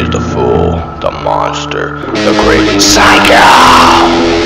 is the fool, the monster, the crazy psycho!